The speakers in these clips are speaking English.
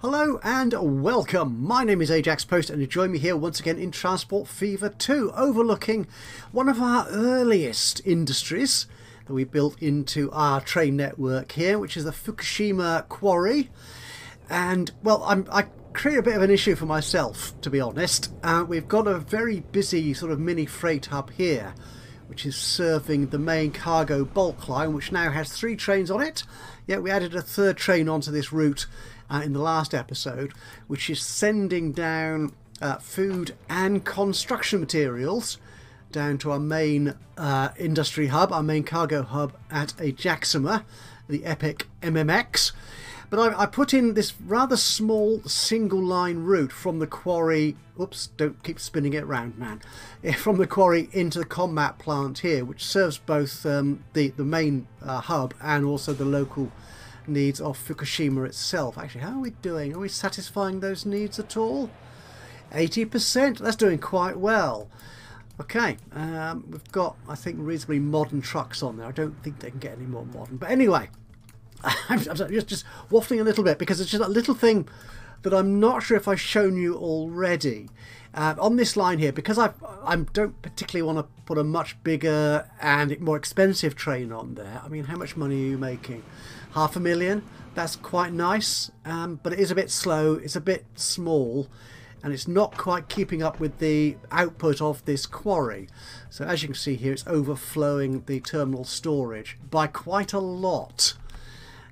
Hello and welcome. My name is Ajaxpost and you join me here once again in Transport Fever 2, overlooking one of our earliest industries that we built into our train network here, which is the Fukushima Quarry. And, well, I'm, I create a bit of an issue for myself, to be honest. Uh, we've got a very busy sort of mini freight hub here, which is serving the main cargo bulk line, which now has three trains on it. Yet we added a third train onto this route uh, in the last episode, which is sending down uh, food and construction materials down to our main uh, industry hub, our main cargo hub at Ajaxima, the Epic MMX. But I, I, put in this rather small single line route from the quarry. Oops, don't keep spinning it round, man. From the quarry into the combat plant here, which serves both um, the, the main uh, hub and also the local needs of Fukushima itself. Actually, how are we doing? Are we satisfying those needs at all? 80%? That's doing quite well. Okay, um, we've got, I think, reasonably modern trucks on there. I don't think they can get any more modern. But anyway, I'm just, just waffling a little bit because it's just a little thing that I'm not sure if I've shown you already. Uh, on this line here, because I I don't particularly want to put a much bigger and more expensive train on there. I mean, how much money are you making? Half a million. That's quite nice, um, but it is a bit slow. It's a bit small, and it's not quite keeping up with the output of this quarry. So as you can see here, it's overflowing the terminal storage by quite a lot.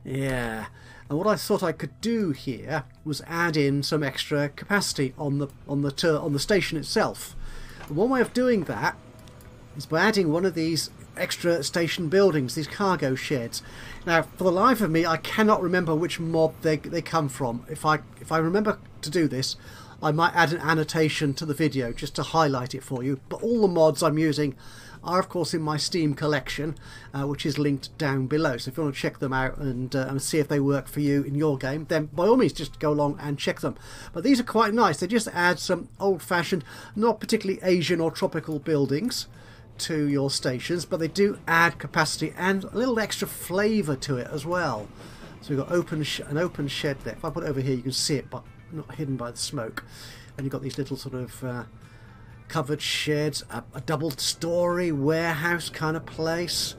Yeah. And what I thought I could do here was add in some extra capacity on the on the on the station itself. And one way of doing that is by adding one of these extra station buildings, these cargo sheds. Now, for the life of me, I cannot remember which mod they, they come from. If I if I remember to do this, I might add an annotation to the video just to highlight it for you. But all the mods I'm using are, of course, in my Steam collection, uh, which is linked down below. So if you want to check them out and, uh, and see if they work for you in your game, then by all means just go along and check them. But these are quite nice. They just add some old-fashioned, not particularly Asian or tropical buildings to your stations, but they do add capacity and a little extra flavour to it as well. So we've got open an open shed there. If I put it over here, you can see it, but not hidden by the smoke. And you've got these little sort of uh, covered sheds, a, a double-story warehouse kind of place,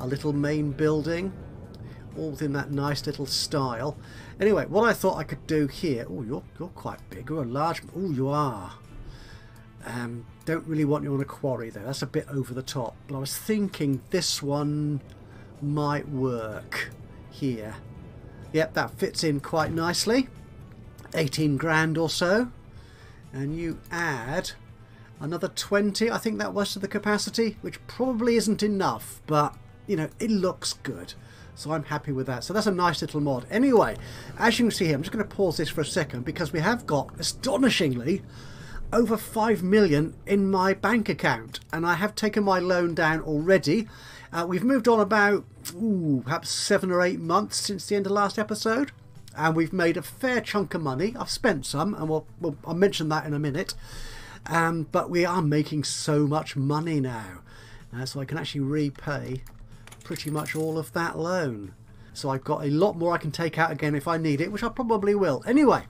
a little main building, all within that nice little style. Anyway, what I thought I could do here... Oh, you're, you're quite big. You're a large... Oh, you are. Um, don't really want you on a quarry though. That's a bit over the top. But I was thinking this one might work here. Yep, that fits in quite nicely. 18 grand or so. And you add another 20, I think that was to the capacity, which probably isn't enough, but, you know, it looks good. So I'm happy with that. So that's a nice little mod. Anyway, as you can see here, I'm just going to pause this for a second because we have got, astonishingly, over 5 million in my bank account and I have taken my loan down already. Uh, we've moved on about ooh, perhaps seven or eight months since the end of last episode and we've made a fair chunk of money. I've spent some and we'll, we'll I'll mention that in a minute. Um, but we are making so much money now uh, so I can actually repay pretty much all of that loan. So I've got a lot more I can take out again if I need it, which I probably will. Anyway,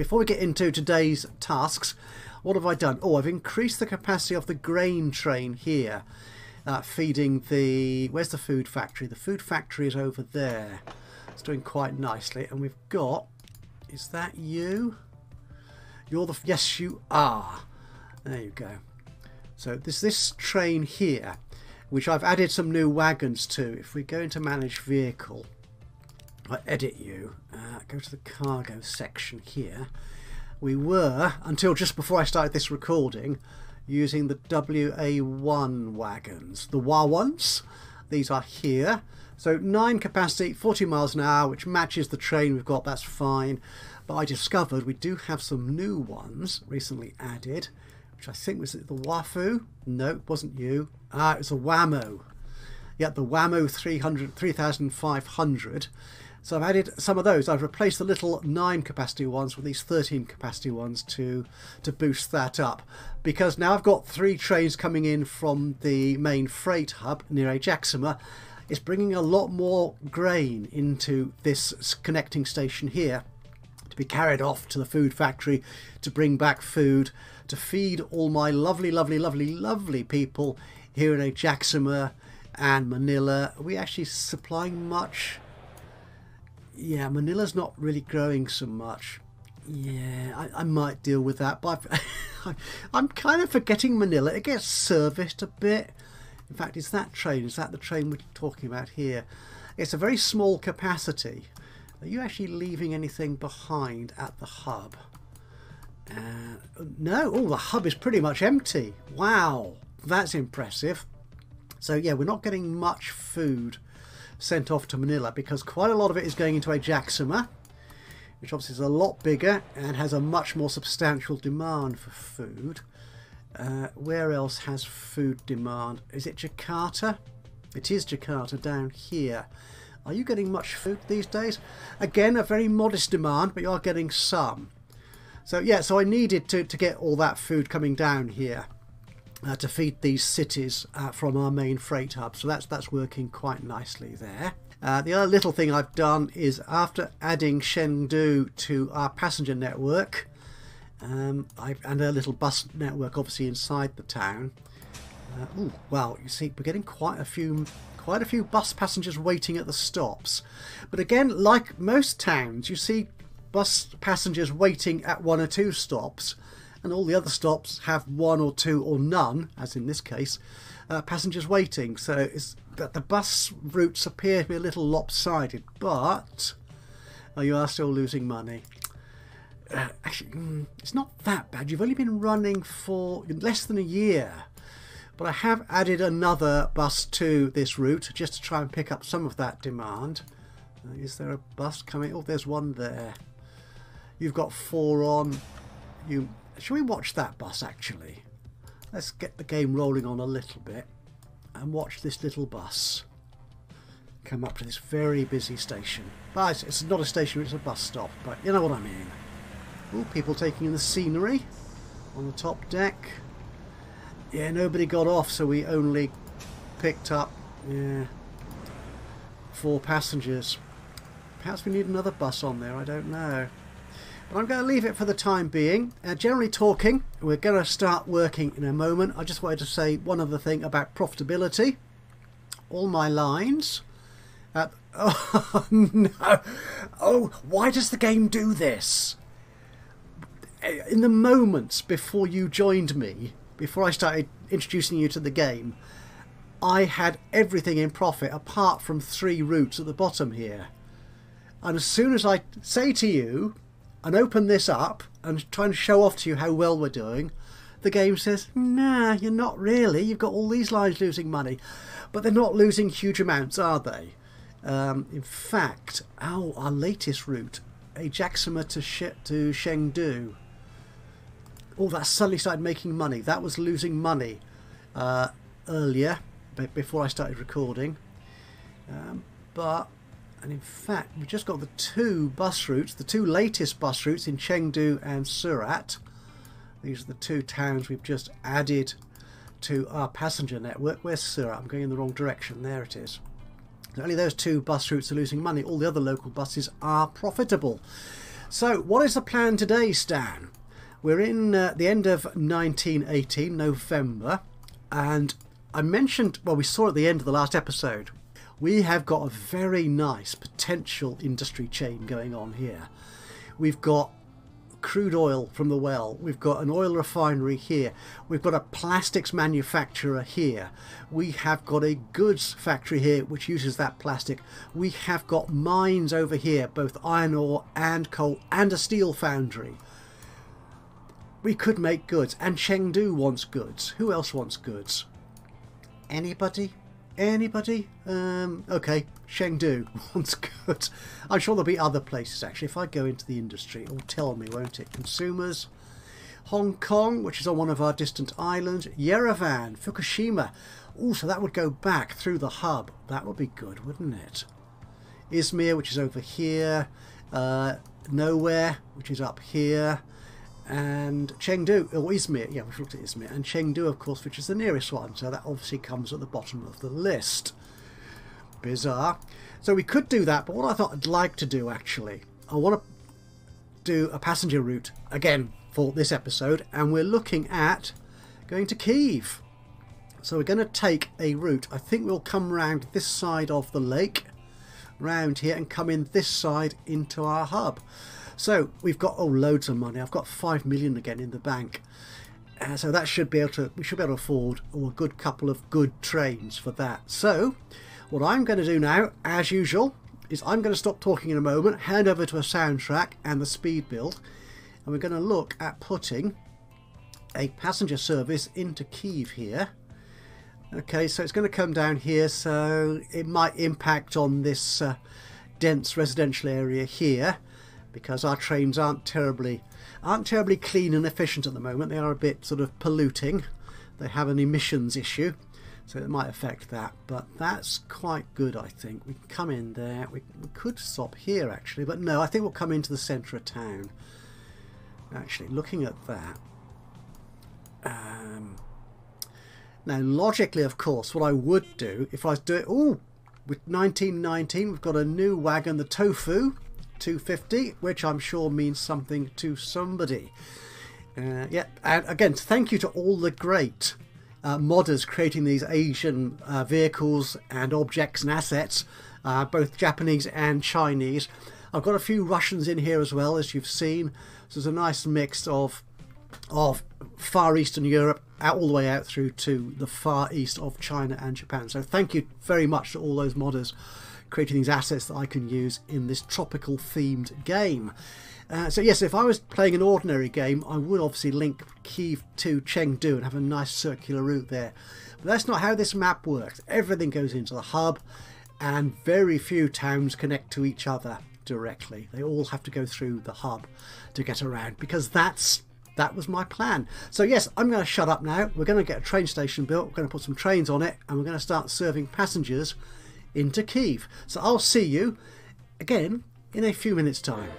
before we get into today's tasks, what have I done? Oh, I've increased the capacity of the grain train here, uh, feeding the... Where's the food factory? The food factory is over there. It's doing quite nicely. And we've got... Is that you? You're the... Yes, you are. There you go. So there's this train here, which I've added some new wagons to. If we go into manage vehicle, I edit you, uh, go to the cargo section here. We were, until just before I started this recording, using the WA1 wagons, the WA ones. These are here. So 9 capacity, 40 miles an hour, which matches the train we've got, that's fine. But I discovered we do have some new ones recently added, which I think was the WAFU. No, it wasn't you. Ah, it was a WAMO. Yeah, the WAMO 300, 3500 so I've added some of those. I've replaced the little 9 capacity ones with these 13 capacity ones to, to boost that up. Because now I've got three trains coming in from the main freight hub near Ajaxima. It's bringing a lot more grain into this connecting station here to be carried off to the food factory to bring back food to feed all my lovely, lovely, lovely, lovely people here in Ajaxima and Manila. Are we actually supplying much? Yeah, Manila's not really growing so much. Yeah, I, I might deal with that, but I'm kind of forgetting Manila. It gets serviced a bit. In fact, is that train? Is that the train we're talking about here? It's a very small capacity. Are you actually leaving anything behind at the hub? Uh, no, oh, the hub is pretty much empty. Wow, that's impressive. So yeah, we're not getting much food sent off to Manila because quite a lot of it is going into a Ajaxima, which obviously is a lot bigger and has a much more substantial demand for food. Uh, where else has food demand? Is it Jakarta? It is Jakarta down here. Are you getting much food these days? Again, a very modest demand, but you are getting some. So yeah, so I needed to, to get all that food coming down here uh, to feed these cities uh, from our main freight hub. So that's that's working quite nicely there. Uh, the other little thing I've done is after adding Chengdu to our passenger network, um, and a little bus network obviously inside the town. Uh, ooh, well, you see, we're getting quite a few quite a few bus passengers waiting at the stops. But again, like most towns, you see bus passengers waiting at one or two stops and all the other stops have one or two or none, as in this case, uh, passengers waiting. So it's that the bus routes appear to be a little lopsided, but oh, you are still losing money. Uh, actually, mm, it's not that bad. You've only been running for less than a year. But I have added another bus to this route just to try and pick up some of that demand. Uh, is there a bus coming? Oh, there's one there. You've got four on. You Shall we watch that bus actually? Let's get the game rolling on a little bit and watch this little bus come up to this very busy station. But it's not a station, it's a bus stop, but you know what I mean. Ooh, people taking in the scenery on the top deck. Yeah, nobody got off, so we only picked up yeah, four passengers. Perhaps we need another bus on there, I don't know. But I'm going to leave it for the time being. Uh, generally talking, we're going to start working in a moment. I just wanted to say one other thing about profitability. All my lines. Uh, oh, no. Oh, why does the game do this? In the moments before you joined me, before I started introducing you to the game, I had everything in profit apart from three routes at the bottom here. And as soon as I say to you, and open this up and try and show off to you how well we're doing, the game says, nah, you're not really. You've got all these lines losing money. But they're not losing huge amounts, are they? Um, in fact, our, our latest route, Ajaxima to, Sh to Chengdu, oh, that suddenly started making money. That was losing money uh, earlier, before I started recording. Um, but and in fact we've just got the two bus routes, the two latest bus routes in Chengdu and Surat. These are the two towns we've just added to our passenger network. Where's Surat? I'm going in the wrong direction. There it is. Only those two bus routes are losing money. All the other local buses are profitable. So what is the plan today, Stan? We're in uh, the end of 1918, November, and I mentioned, well, we saw at the end of the last episode, we have got a very nice potential industry chain going on here. We've got crude oil from the well. We've got an oil refinery here. We've got a plastics manufacturer here. We have got a goods factory here which uses that plastic. We have got mines over here, both iron ore and coal, and a steel foundry. We could make goods, and Chengdu wants goods. Who else wants goods? Anybody? Anybody? Um, okay, Chengdu wants good. I'm sure there'll be other places actually. If I go into the industry, it'll tell me, won't it? Consumers. Hong Kong, which is on one of our distant islands. Yerevan, Fukushima. Also, that would go back through the hub. That would be good, wouldn't it? Izmir, which is over here. Uh, Nowhere, which is up here and Chengdu, or Izmir, yeah, we've looked at Izmir, and Chengdu, of course, which is the nearest one, so that obviously comes at the bottom of the list. Bizarre. So we could do that, but what I thought I'd like to do, actually, I want to do a passenger route again for this episode, and we're looking at going to Kiev. So we're going to take a route. I think we'll come round this side of the lake, round here, and come in this side into our hub. So we've got oh loads of money. I've got five million again in the bank. Uh, so that should be able to we should be able to afford oh, a good couple of good trains for that. So what I'm going to do now, as usual, is I'm going to stop talking in a moment, hand over to a soundtrack and the speed build, and we're going to look at putting a passenger service into Kiev here Okay, so it's going to come down here, so it might impact on this uh, dense residential area here because our trains aren't terribly aren't terribly clean and efficient at the moment. They are a bit sort of polluting. They have an emissions issue, so it might affect that. But that's quite good, I think. We can come in there. We, we could stop here actually, but no, I think we'll come into the centre of town. Actually, looking at that. Um, now, logically, of course, what I would do if I was doing... Oh, with 1919, we've got a new wagon, the Tofu 250, which I'm sure means something to somebody. Uh, yeah, and again, thank you to all the great uh, modders creating these Asian uh, vehicles and objects and assets, uh, both Japanese and Chinese. I've got a few Russians in here as well, as you've seen. So there's a nice mix of of Far Eastern Europe out all the way out through to the far east of China and Japan. So thank you very much to all those modders creating these assets that I can use in this tropical themed game. Uh, so yes, if I was playing an ordinary game, I would obviously link Kiev to Chengdu and have a nice circular route there. But that's not how this map works. Everything goes into the hub and very few towns connect to each other directly. They all have to go through the hub to get around because that's that was my plan. So yes, I'm going to shut up now. We're going to get a train station built. We're going to put some trains on it and we're going to start serving passengers into Kiev. So I'll see you again in a few minutes time.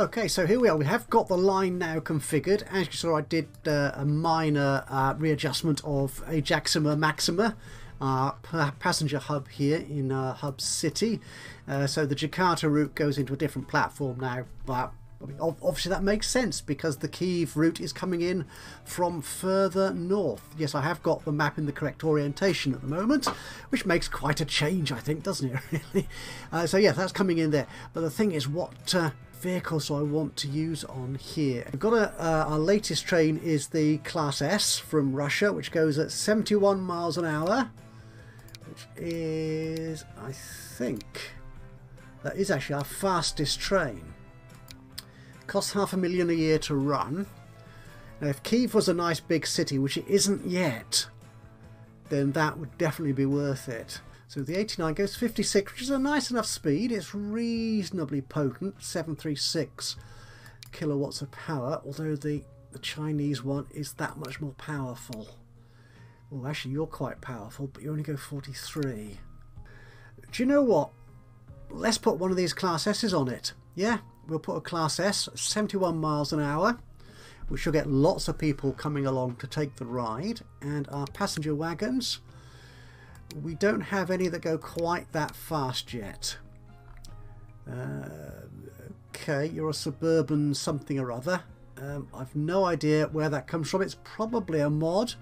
Okay, so here we are. We have got the line now configured. As you saw, I did uh, a minor uh, readjustment of Ajaxima Maxima, our passenger hub here in uh, Hub City. Uh, so the Jakarta route goes into a different platform now, but I mean, obviously that makes sense because the Kiev route is coming in from further north. Yes, I have got the map in the correct orientation at the moment, which makes quite a change, I think, doesn't it, really? Uh, so yeah, that's coming in there. But the thing is, what vehicles I want to use on here. We've got a, uh, our latest train is the Class S from Russia, which goes at 71 miles an hour, which is, I think, that is actually our fastest train. Costs half a million a year to run. Now, if Kiev was a nice big city, which it isn't yet, then that would definitely be worth it. So the 89 goes 56, which is a nice enough speed. It's reasonably potent, 736 kilowatts of power, although the, the Chinese one is that much more powerful. Well, actually, you're quite powerful, but you only go 43. Do you know what? Let's put one of these Class S's on it. Yeah, we'll put a Class S, 71 miles an hour, which will get lots of people coming along to take the ride. And our passenger wagons we don't have any that go quite that fast yet. Uh, okay, you're a suburban something or other. Um, I've no idea where that comes from. It's probably a mod.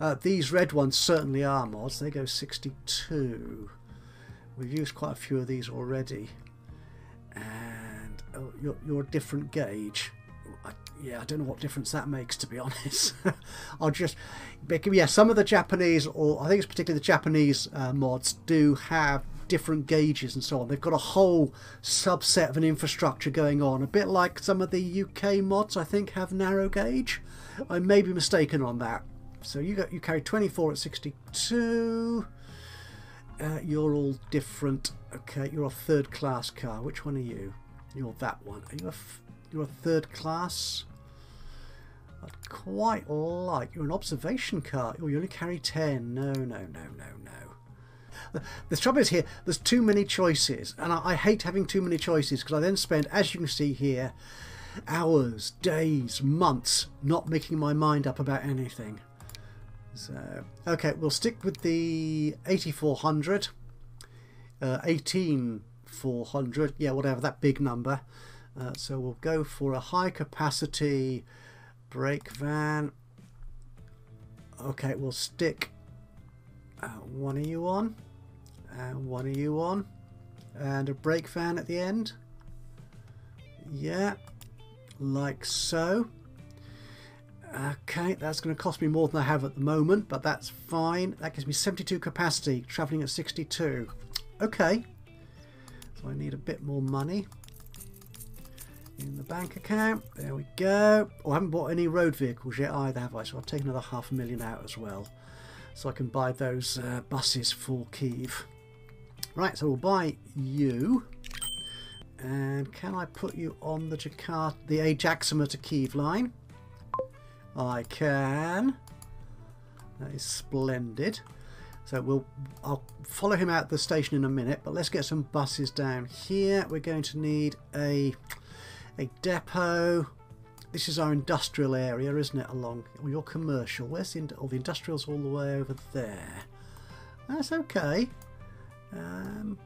Uh, these red ones certainly are mods. They go 62. We've used quite a few of these already. And oh, you're, you're a different gauge yeah, I don't know what difference that makes to be honest. I'll just, yeah, some of the Japanese, or I think it's particularly the Japanese uh, mods, do have different gauges and so on. They've got a whole subset of an infrastructure going on, a bit like some of the UK mods, I think, have narrow gauge. I may be mistaken on that. So you got you carry 24 at 62. Uh, you're all different. Okay, you're a third class car. Which one are you? You're that one. Are you a you're a third class? I'd quite like. You're an observation car. Oh, you only carry 10. No, no, no, no, no. The trouble is here, there's too many choices, and I, I hate having too many choices because I then spend, as you can see here, hours, days, months not making my mind up about anything. So, okay, we'll stick with the 8400, uh, 18400, yeah, whatever, that big number. Uh, so we'll go for a high capacity brake van. Okay, we'll stick uh, one of you on, and one of you on, and a brake van at the end. Yeah, like so. Okay, that's going to cost me more than I have at the moment, but that's fine. That gives me 72 capacity, travelling at 62. Okay, so I need a bit more money in the bank account. There we go. Oh, I haven't bought any road vehicles yet either, have I? So I'll take another half a million out as well. So I can buy those uh, buses for Kiev. Right, so we'll buy you. And can I put you on the Jakarta, the Ajaxima to Kiev line? I can. That is splendid. So we'll I'll follow him out the station in a minute, but let's get some buses down here. We're going to need a a depot. This is our industrial area, isn't it? Along or your commercial. Where's the, oh, the industrial's all the way over there. That's okay. Um,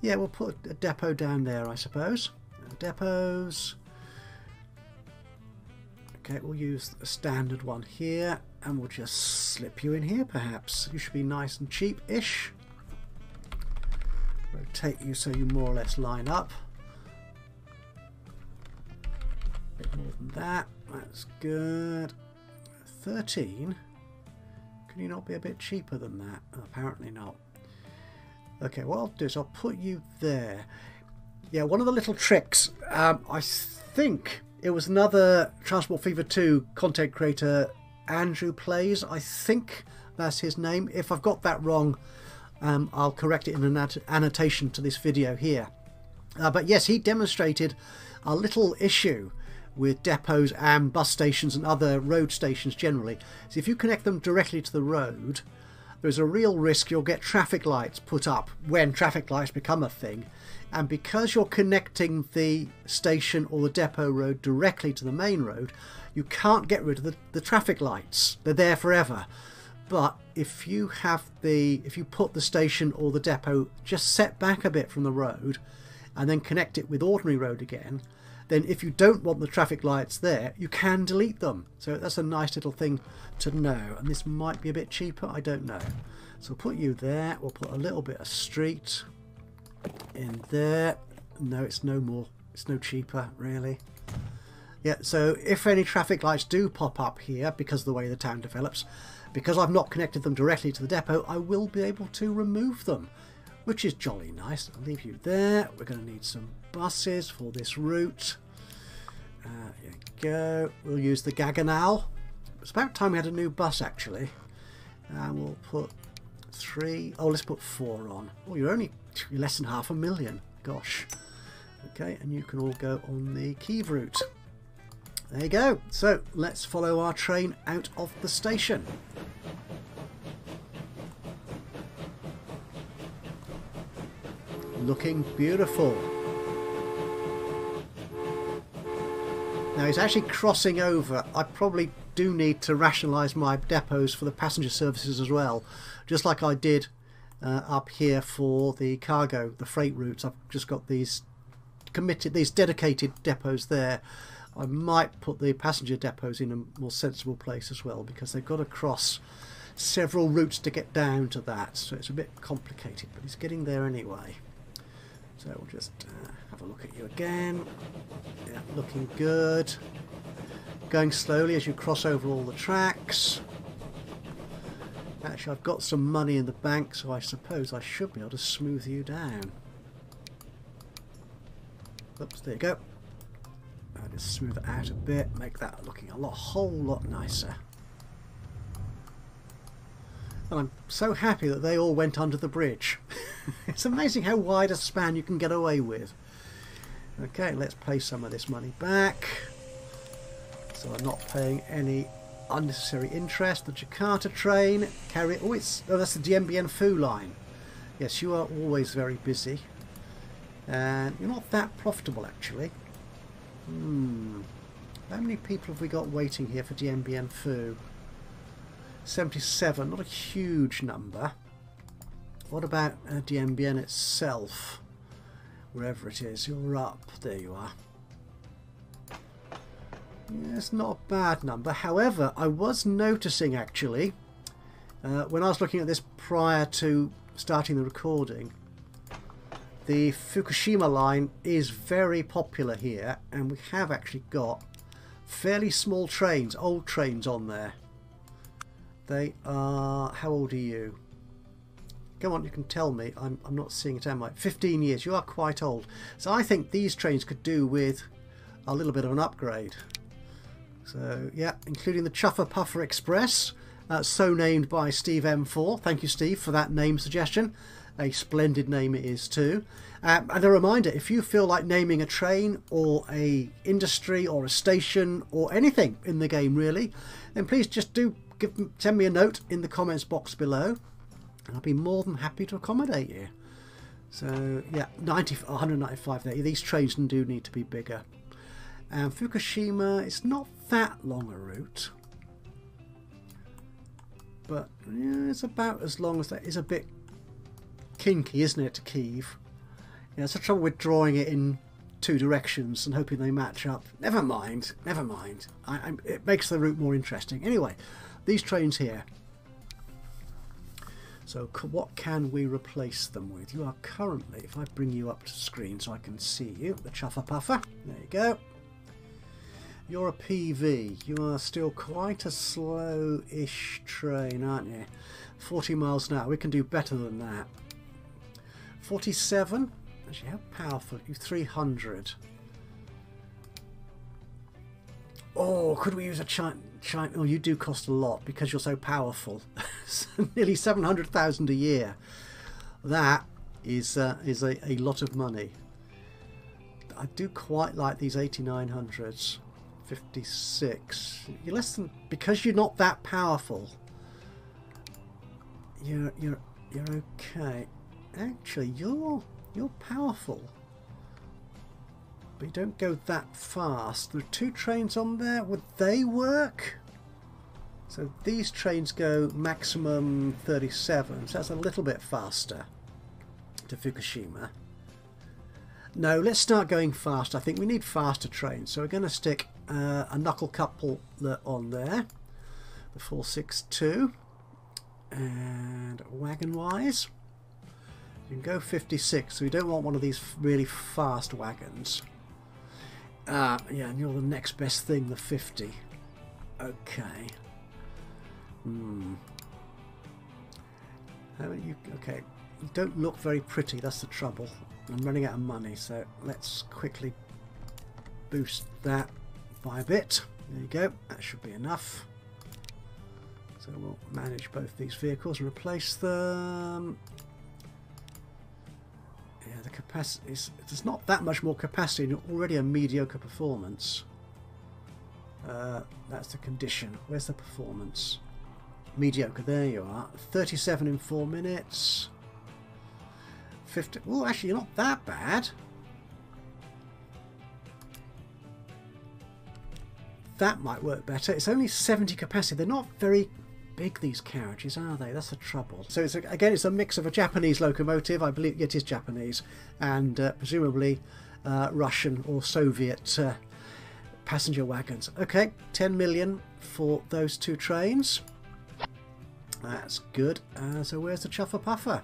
yeah, we'll put a depot down there, I suppose. Depots. Okay, we'll use a standard one here, and we'll just slip you in here, perhaps. You should be nice and cheap-ish. Rotate you so you more or less line up. That. That's good. 13? Can you not be a bit cheaper than that? Apparently not. Okay, what I'll do is I'll put you there. Yeah, one of the little tricks, um, I think it was another Transport Fever 2 content creator, Andrew Plays. I think that's his name. If I've got that wrong, um, I'll correct it in an annotation to this video here. Uh, but yes, he demonstrated a little issue with depots and bus stations and other road stations generally. So if you connect them directly to the road, there's a real risk you'll get traffic lights put up when traffic lights become a thing And because you're connecting the station or the depot road directly to the main road, you can't get rid of the, the traffic lights. They're there forever. But if you have the if you put the station or the depot just set back a bit from the road and then connect it with ordinary road again, then if you don't want the traffic lights there, you can delete them. So that's a nice little thing to know. And this might be a bit cheaper, I don't know. So we'll put you there, we'll put a little bit of street in there. No, it's no more, it's no cheaper really. Yeah, so if any traffic lights do pop up here because of the way the town develops, because I've not connected them directly to the depot, I will be able to remove them, which is jolly nice. I'll leave you there. We're going to need some buses for this route. Uh, there you go. We'll use the Gaggenau. It's about time we had a new bus, actually. And we'll put three. Oh, let's put four on. Oh, you're only you're less than half a million. Gosh. Okay, and you can all go on the Kiev route. There you go. So let's follow our train out of the station. Looking beautiful. Now he's actually crossing over. I probably do need to rationalise my depots for the passenger services as well. Just like I did uh, up here for the cargo, the freight routes. I've just got these committed, these dedicated depots there. I might put the passenger depots in a more sensible place as well because they've got to cross several routes to get down to that so it's a bit complicated but it's getting there anyway so we'll just uh, have a look at you again. Yeah looking good. Going slowly as you cross over all the tracks. Actually I've got some money in the bank so I suppose I should be able to smooth you down. Oops there you go. I'll just smooth it out a bit, make that looking a lot, whole lot nicer. And I'm so happy that they all went under the bridge. it's amazing how wide a span you can get away with. Okay, let's pay some of this money back. So I'm not paying any unnecessary interest. The Jakarta train carry. Oh, it's oh, that's the Bien Phu line. Yes, you are always very busy, and you're not that profitable actually. Hmm. How many people have we got waiting here for Bien Phu? 77, not a huge number. What about uh, Bien itself? Wherever it is, you're up. There you are. Yeah, it's not a bad number. However, I was noticing actually, uh, when I was looking at this prior to starting the recording, the Fukushima line is very popular here and we have actually got fairly small trains, old trains on there. They are, how old are you? Come on, you can tell me. I'm, I'm not seeing it, am I? 15 years, you are quite old. So I think these trains could do with a little bit of an upgrade. So yeah, including the Chuffer Puffer Express, uh, so named by Steve M4. Thank you, Steve, for that name suggestion. A splendid name it is too. Um, and a reminder, if you feel like naming a train or a industry or a station or anything in the game really, then please just do give, send me a note in the comments box below and I'll be more than happy to accommodate you. So yeah, 90, 195 there. These trains do need to be bigger. And Fukushima, it's not that long a route. But yeah, it's about as long as that is a bit kinky, isn't it, to Kiev? Yeah, it's the trouble with drawing it in two directions and hoping they match up. Never mind, never mind. I, I, it makes the route more interesting. Anyway, these trains here. So what can we replace them with? You are currently, if I bring you up to screen so I can see you, the Chuffer Puffer. There you go. You're a PV. You are still quite a slow-ish train, aren't you? 40 miles an hour. We can do better than that. 47. Actually, how powerful? You 300. Oh, could we use a China? China? Oh, you do cost a lot because you're so powerful. Nearly 700,000 a year. That is uh, is a, a lot of money. I do quite like these 8900s. 56. You're less than because you're not that powerful. You're you're you're okay. Actually, you're you're powerful. Don't go that fast. There are two trains on there. Would they work? So these trains go maximum 37, so that's a little bit faster to Fukushima. No, let's start going fast. I think we need faster trains. So we're going to stick uh, a knuckle couple on there. The 462. And wagon-wise, you can go 56. So we don't want one of these really fast wagons. Uh, yeah, and you're the next best thing, the 50. Okay. Hmm. How you, okay, you don't look very pretty, that's the trouble. I'm running out of money, so let's quickly boost that by a bit. There you go, that should be enough. So we'll manage both these vehicles and replace them. The capacity is there's not that much more capacity and already a mediocre performance. Uh, that's the condition. Where's the performance? Mediocre, there you are. 37 in 4 minutes. 50. Well, actually, you're not that bad. That might work better. It's only 70 capacity. They're not very big, these carriages, are they? That's the trouble. So, it's a, again, it's a mix of a Japanese locomotive. I believe it is Japanese. And uh, presumably uh, Russian or Soviet uh, passenger wagons. Okay, 10 million for those two trains. That's good. Uh, so where's the Chuffer Puffer?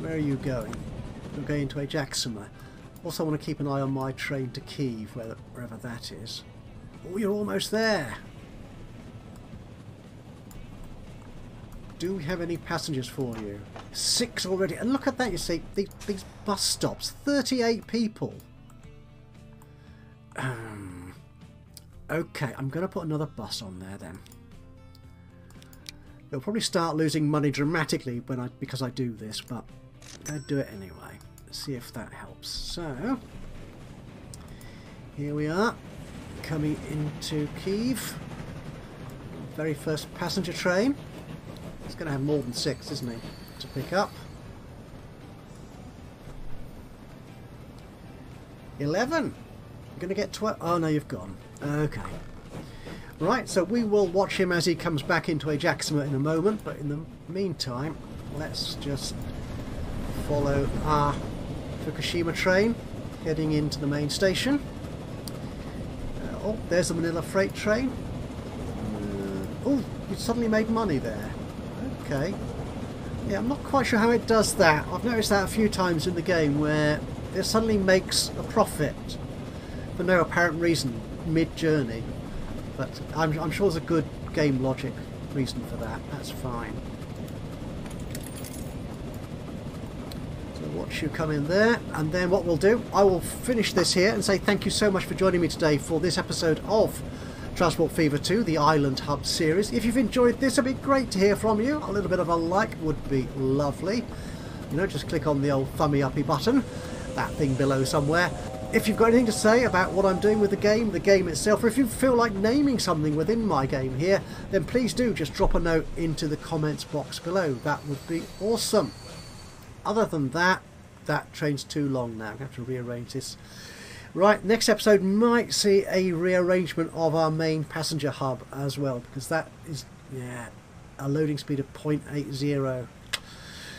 Where are you going? You're going to Ajaxima. Also I want to keep an eye on my train to Kiev, wherever that is. Oh, you're almost there. Do we have any passengers for you? Six already. And look at that, you see, these, these bus stops. 38 people. Um, okay, I'm going to put another bus on there then. It'll probably start losing money dramatically when I because I do this, but I do it anyway. See if that helps. So, here we are, coming into Kiev. Very first passenger train. It's going to have more than six, isn't he, to pick up. 11. You're going to get 12. Oh, no, you've gone. Okay. Right, so we will watch him as he comes back into Ajaxima in a moment, but in the meantime, let's just follow our Fukushima train heading into the main station. Uh, oh, there's the Manila freight train. Uh, oh, you suddenly made money there. Okay. Yeah, I'm not quite sure how it does that. I've noticed that a few times in the game where it suddenly makes a profit for no apparent reason mid-journey. But I'm, I'm sure there's a good game logic reason for that. That's fine. So watch you come in there, and then what we'll do, I will finish this here and say thank you so much for joining me today for this episode of Transport Fever 2, the Island Hub series. If you've enjoyed this, it'd be great to hear from you. A little bit of a like would be lovely. You know, just click on the old thummy uppy button, that thing below somewhere. If you've got anything to say about what I'm doing with the game, the game itself, or if you feel like naming something within my game here, then please do just drop a note into the comments box below. That would be awesome. Other than that, that train's too long now. I have to rearrange this. Right, next episode might see a rearrangement of our main passenger hub as well, because that is, yeah, a loading speed of 0.80.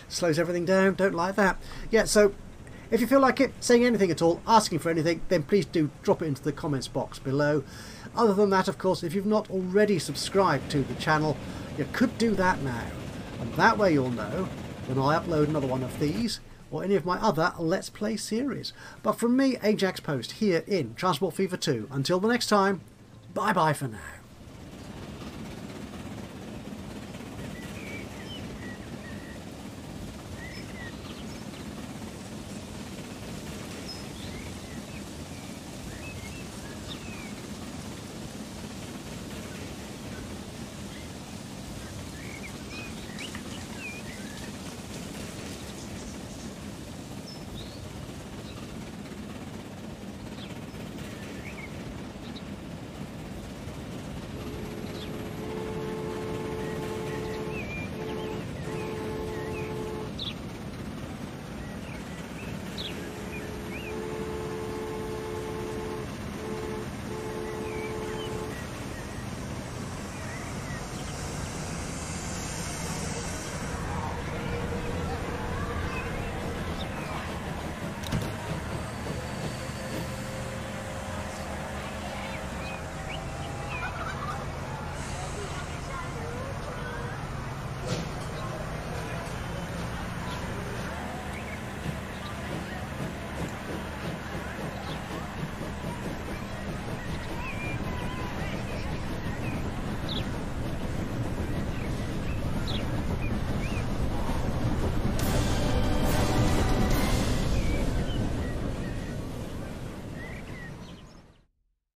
Slows everything down, don't like that. Yeah, so if you feel like it, saying anything at all, asking for anything, then please do drop it into the comments box below. Other than that, of course, if you've not already subscribed to the channel, you could do that now. And that way you'll know when I upload another one of these or any of my other Let's Play series. But from me, Ajaxpost, here in Transport Fever 2. Until the next time, bye bye for now.